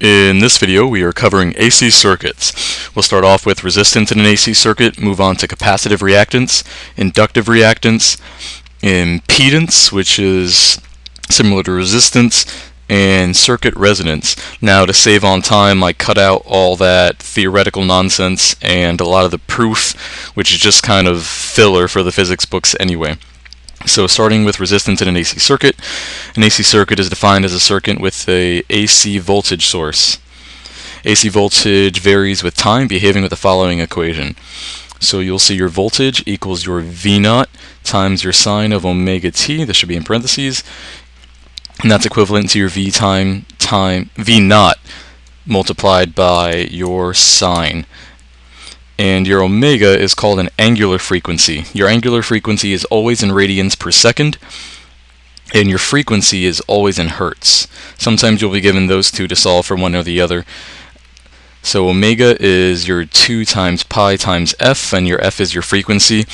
In this video we are covering AC circuits. We'll start off with resistance in an AC circuit, move on to capacitive reactance, inductive reactance, impedance which is similar to resistance, and circuit resonance. Now to save on time I cut out all that theoretical nonsense and a lot of the proof which is just kind of filler for the physics books anyway. So starting with resistance in an AC circuit, an AC circuit is defined as a circuit with a AC voltage source. AC voltage varies with time, behaving with the following equation. So you'll see your voltage equals your V naught times your sine of omega t, this should be in parentheses, and that's equivalent to your V time time V naught multiplied by your sine and your omega is called an angular frequency. Your angular frequency is always in radians per second, and your frequency is always in hertz. Sometimes you'll be given those two to solve for one or the other. So omega is your 2 times pi times f, and your f is your frequency.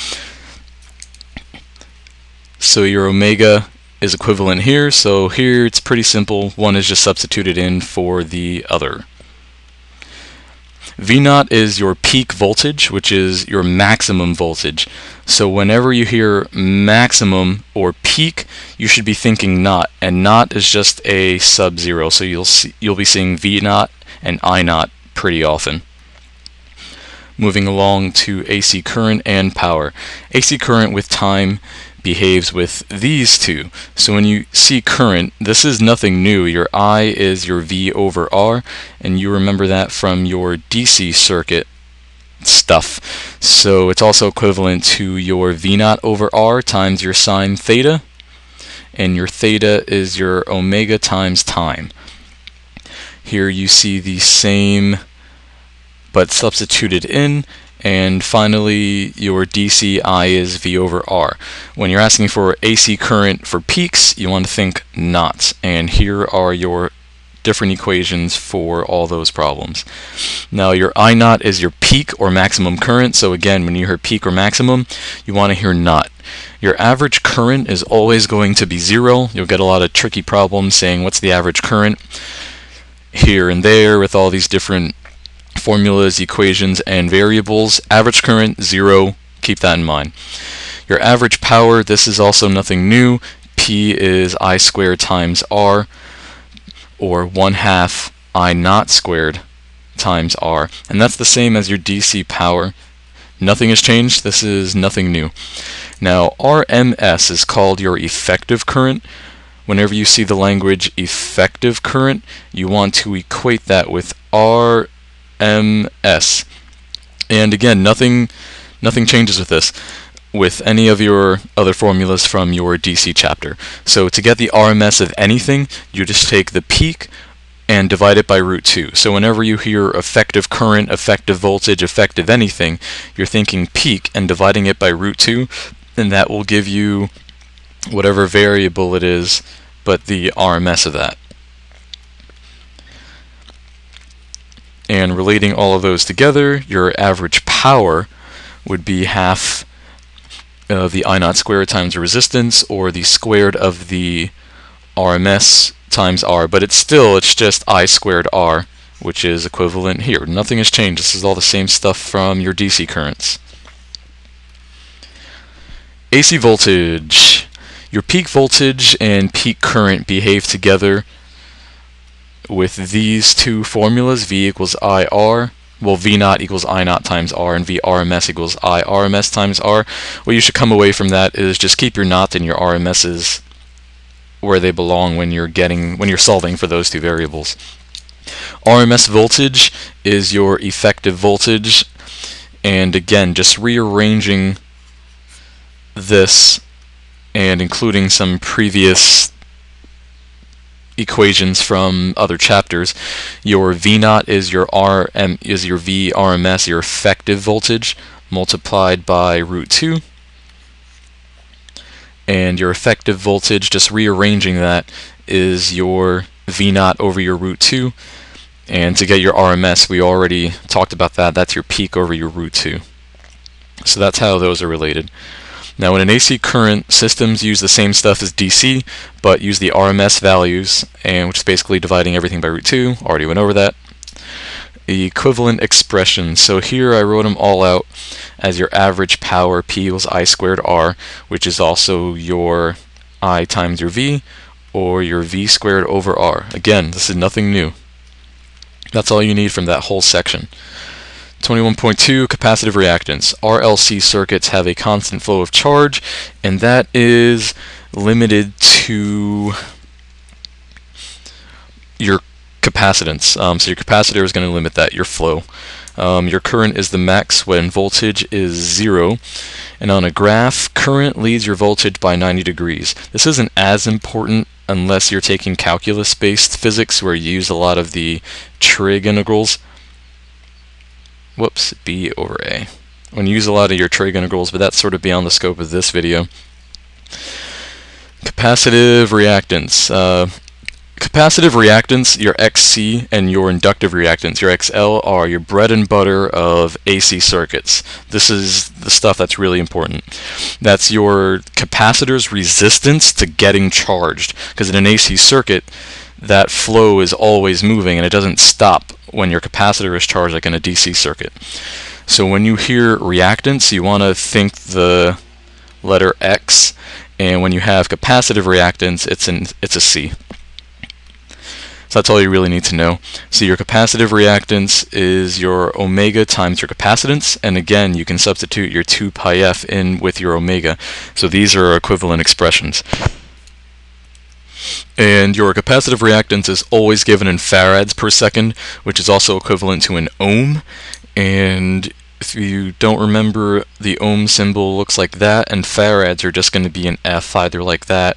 So your omega is equivalent here, so here it's pretty simple. One is just substituted in for the other. V naught is your peak voltage, which is your maximum voltage. So whenever you hear maximum or peak, you should be thinking naught, and naught is just a sub-zero. So you'll see, you'll be seeing V naught and I naught pretty often. Moving along to AC current and power. AC current with time behaves with these two. So when you see current, this is nothing new. Your I is your V over R, and you remember that from your DC circuit stuff. So it's also equivalent to your V naught over R times your sine theta, and your theta is your omega times time. Here you see the same but substituted in and finally, your DCI is V over R. When you're asking for AC current for peaks, you want to think naughts. And here are your different equations for all those problems. Now your I naught is your peak or maximum current. So again, when you hear peak or maximum, you want to hear naught. Your average current is always going to be zero. You'll get a lot of tricky problems saying what's the average current here and there with all these different formulas, equations, and variables. Average current, zero. Keep that in mind. Your average power, this is also nothing new. P is I squared times R, or 1 half I naught squared times R. And that's the same as your DC power. Nothing has changed. This is nothing new. Now, RMS is called your effective current. Whenever you see the language effective current, you want to equate that with R MS. And again, nothing nothing changes with this with any of your other formulas from your DC chapter. So to get the RMS of anything, you just take the peak and divide it by root 2. So whenever you hear effective current, effective voltage, effective anything, you're thinking peak and dividing it by root 2, and that will give you whatever variable it is, but the RMS of that. And relating all of those together, your average power would be half of the I naught squared times the resistance, or the squared of the RMS times R. But it's still, it's just I squared R, which is equivalent here. Nothing has changed. This is all the same stuff from your DC currents. AC voltage. Your peak voltage and peak current behave together with these two formulas, V equals IR, well, V naught equals I naught times R, and V RMS equals I RMS times R. What you should come away from that is just keep your naught and your RMSs where they belong when you're getting when you're solving for those two variables. RMS voltage is your effective voltage, and again, just rearranging this and including some previous equations from other chapters. Your V naught is your RM is your V RMS, your effective voltage, multiplied by root 2. And your effective voltage, just rearranging that, is your V naught over your root 2. And to get your RMS, we already talked about that. That's your peak over your root 2. So that's how those are related. Now in an AC current, systems use the same stuff as DC, but use the RMS values, and which is basically dividing everything by root 2, already went over that. The Equivalent expressions. So here I wrote them all out as your average power, P equals I squared R, which is also your I times your V, or your V squared over R. Again, this is nothing new. That's all you need from that whole section. 21.2 capacitive reactance. RLC circuits have a constant flow of charge, and that is limited to your capacitance. Um, so your capacitor is going to limit that, your flow. Um, your current is the max when voltage is zero. And on a graph, current leads your voltage by 90 degrees. This isn't as important unless you're taking calculus-based physics where you use a lot of the trig integrals whoops, b over a. When you use a lot of your trig integrals, but that's sort of beyond the scope of this video. Capacitive reactance. Uh, capacitive reactance, your XC, and your inductive reactance, your XL, are your bread and butter of AC circuits. This is the stuff that's really important. That's your capacitor's resistance to getting charged. Because in an AC circuit, that flow is always moving and it doesn't stop when your capacitor is charged like in a DC circuit. So when you hear reactance, you want to think the letter X, and when you have capacitive reactance, it's an it's a C. So that's all you really need to know. So your capacitive reactance is your omega times your capacitance, and again, you can substitute your 2 pi f in with your omega. So these are equivalent expressions. And your capacitive reactance is always given in farads per second, which is also equivalent to an ohm. And if you don't remember, the ohm symbol looks like that, and farads are just going to be an F, either like that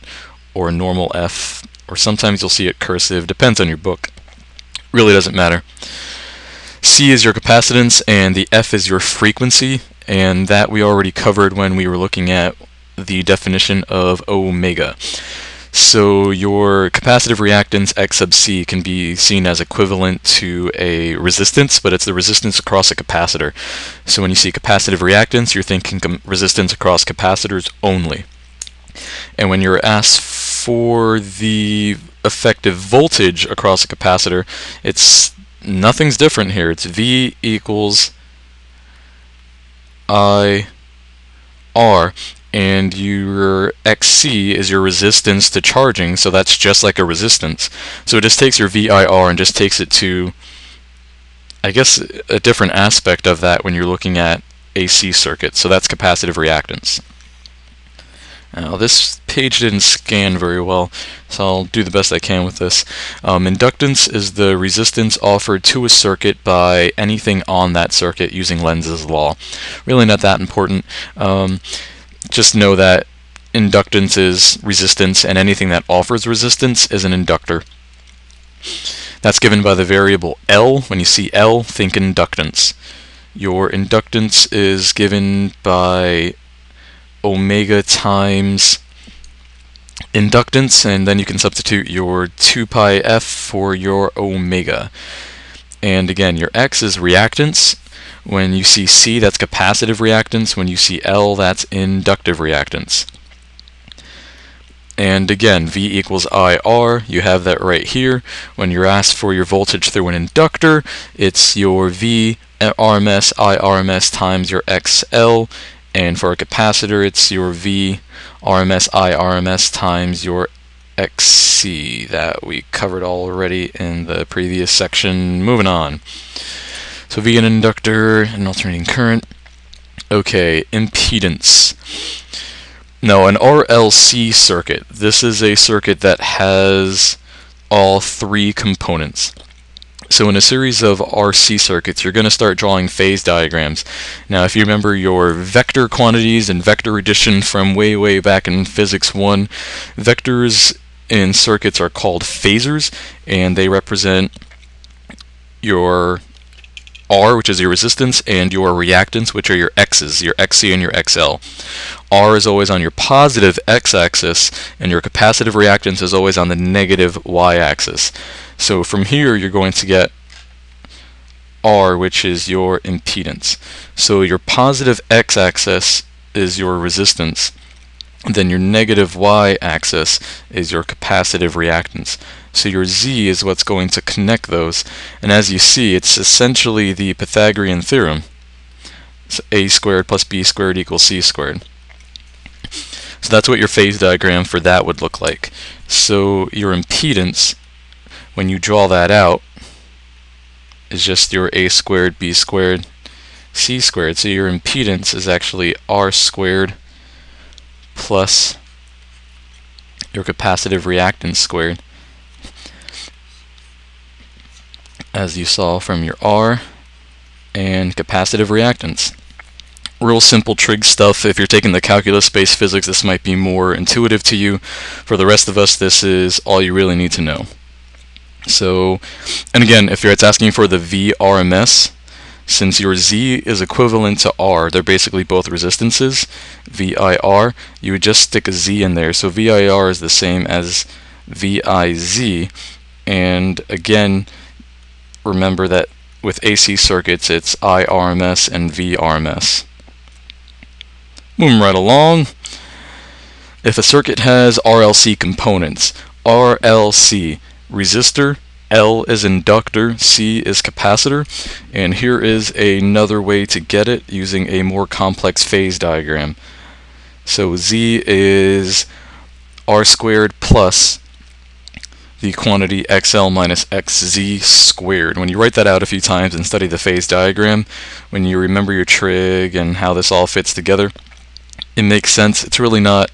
or a normal F, or sometimes you'll see it cursive, depends on your book. Really doesn't matter. C is your capacitance, and the F is your frequency, and that we already covered when we were looking at the definition of omega. So your capacitive reactance X sub C can be seen as equivalent to a resistance, but it's the resistance across a capacitor. So when you see capacitive reactance, you're thinking resistance across capacitors only. And when you're asked for the effective voltage across a capacitor, it's nothing's different here. It's V equals I R and your XC is your resistance to charging, so that's just like a resistance. So it just takes your VIR and just takes it to, I guess, a different aspect of that when you're looking at AC circuits. So that's capacitive reactance. Now this page didn't scan very well, so I'll do the best I can with this. Um, inductance is the resistance offered to a circuit by anything on that circuit using Lenz's law. Really not that important. Um, just know that inductance is resistance, and anything that offers resistance is an inductor. That's given by the variable L. When you see L, think inductance. Your inductance is given by omega times inductance, and then you can substitute your 2 pi f for your omega. And again, your x is reactance, when you see C, that's capacitive reactance. When you see L, that's inductive reactance. And again, V equals IR, you have that right here. When you're asked for your voltage through an inductor, it's your V RMS IRMS times your XL. And for a capacitor, it's your V RMS IRMS times your XC that we covered already in the previous section. Moving on. So V an inductor and alternating current. Okay, impedance. No, an RLC circuit. This is a circuit that has all three components. So in a series of RC circuits, you're going to start drawing phase diagrams. Now, if you remember your vector quantities and vector addition from way, way back in Physics 1, vectors in circuits are called phasors, and they represent your R, which is your resistance, and your reactance, which are your X's, your XC and your XL. R is always on your positive x-axis, and your capacitive reactance is always on the negative y-axis. So from here, you're going to get R, which is your impedance. So your positive x-axis is your resistance, then your negative y-axis is your capacitive reactance. So your z is what's going to connect those. And as you see, it's essentially the Pythagorean theorem. So a squared plus b squared equals c squared. So that's what your phase diagram for that would look like. So your impedance, when you draw that out, is just your a squared, b squared, c squared. So your impedance is actually r squared plus your capacitive reactance squared. As you saw from your R and capacitive reactance. Real simple trig stuff. If you're taking the calculus-based physics, this might be more intuitive to you. For the rest of us, this is all you really need to know. So, and again, if you're it's asking for the VRMS, since your Z is equivalent to R, they're basically both resistances, VIR, you would just stick a Z in there. So VIR is the same as VIZ, and again, remember that with AC circuits, it's IRMS and VRMS. Moving right along, if a circuit has RLC components, RLC, resistor, L is inductor, C is capacitor, and here is another way to get it using a more complex phase diagram. So Z is R squared plus the quantity XL minus XC squared. When you write that out a few times and study the phase diagram, when you remember your trig and how this all fits together, it makes sense. It's really not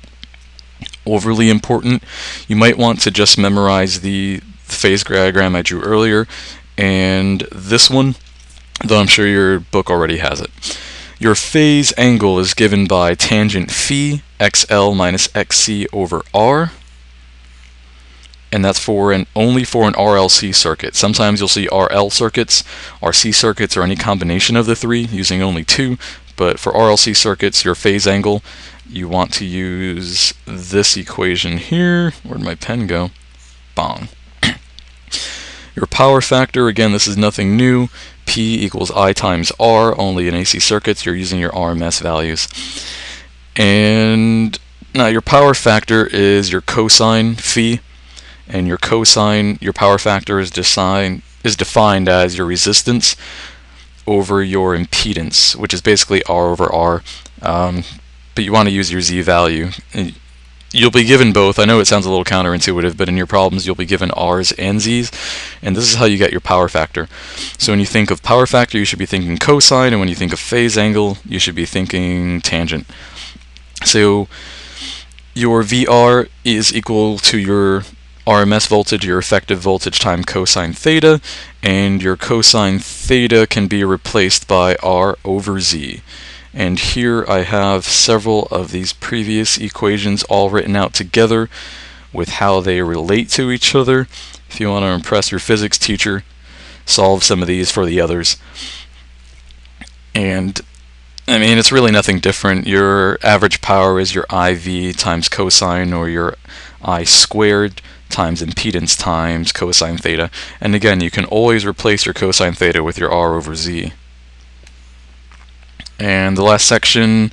overly important. You might want to just memorize the phase diagram I drew earlier, and this one, though I'm sure your book already has it. Your phase angle is given by tangent phi xl minus xc over r, and that's for an only for an RLC circuit. Sometimes you'll see RL circuits, RC circuits, or any combination of the three using only two, but for RLC circuits, your phase angle, you want to use this equation here. Where'd my pen go? Bong. Your power factor, again, this is nothing new. P equals I times R, only in AC circuits, you're using your RMS values. And now your power factor is your cosine phi, and your cosine, your power factor is, design, is defined as your resistance over your impedance, which is basically R over R. Um, but you want to use your Z value. You'll be given both. I know it sounds a little counterintuitive, but in your problems you'll be given R's and Z's, and this is how you get your power factor. So when you think of power factor, you should be thinking cosine, and when you think of phase angle, you should be thinking tangent. So your VR is equal to your RMS voltage, your effective voltage time cosine theta, and your cosine theta can be replaced by R over Z. And here I have several of these previous equations all written out together with how they relate to each other. If you want to impress your physics teacher, solve some of these for the others. And I mean, it's really nothing different. Your average power is your IV times cosine or your I squared times impedance times cosine theta. And again, you can always replace your cosine theta with your R over Z. And the last section,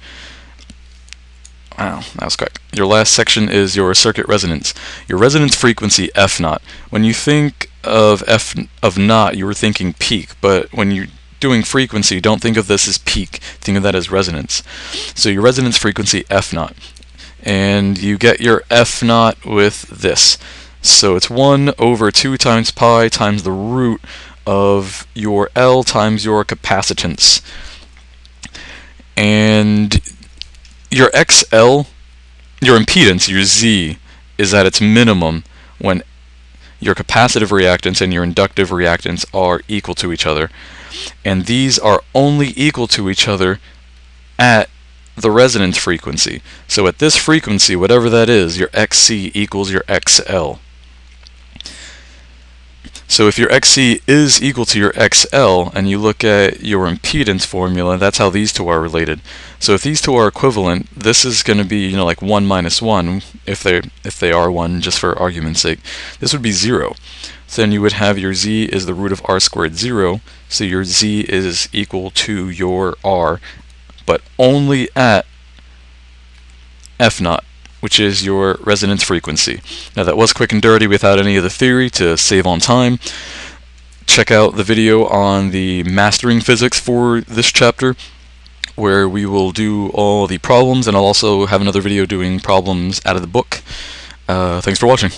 wow, that was quick. Your last section is your circuit resonance. Your resonance frequency F naught. When you think of F of naught, you were thinking peak, but when you're doing frequency, don't think of this as peak. Think of that as resonance. So your resonance frequency F naught. And you get your F naught with this. So it's 1 over 2 times pi times the root of your L times your capacitance and your XL, your impedance, your Z, is at its minimum when your capacitive reactance and your inductive reactance are equal to each other. And these are only equal to each other at the resonance frequency. So at this frequency, whatever that is, your XC equals your XL. So if your XC is equal to your XL and you look at your impedance formula, that's how these two are related. So if these two are equivalent, this is going to be, you know, like 1 minus 1 if they if they are 1 just for argument's sake. This would be 0. So then you would have your z is the root of r squared 0, so your z is equal to your r, but only at F naught, which is your resonance frequency. Now that was quick and dirty without any of the theory to save on time. Check out the video on the mastering physics for this chapter where we will do all the problems and I'll also have another video doing problems out of the book. Uh, thanks for watching.